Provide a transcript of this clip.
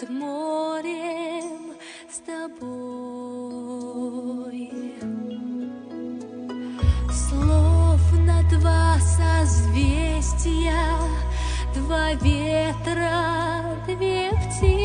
над морем с тобой. Словно два созвездия, два ветра, две птицы.